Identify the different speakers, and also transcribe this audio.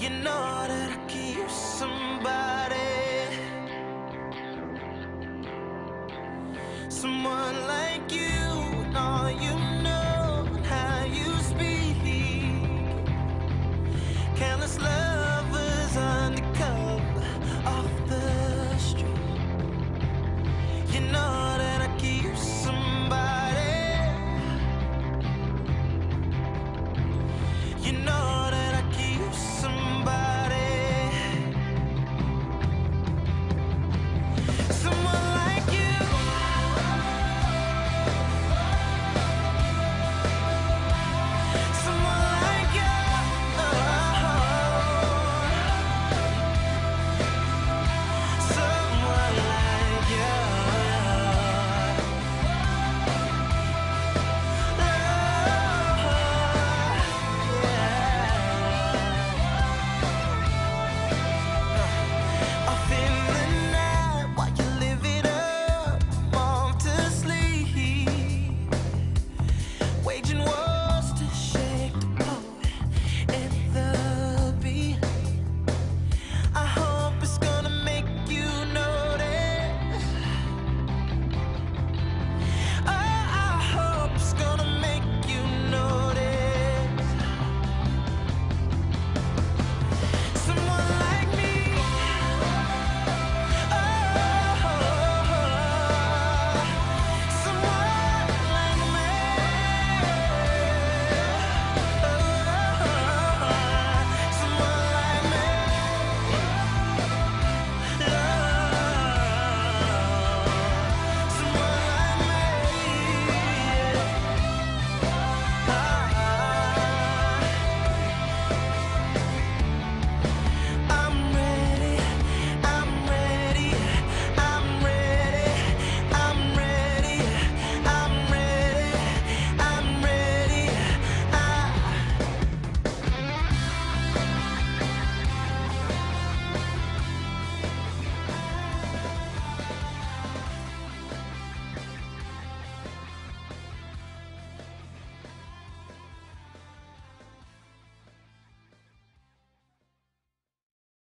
Speaker 1: You know that I can use somebody. Someone like you. raging world.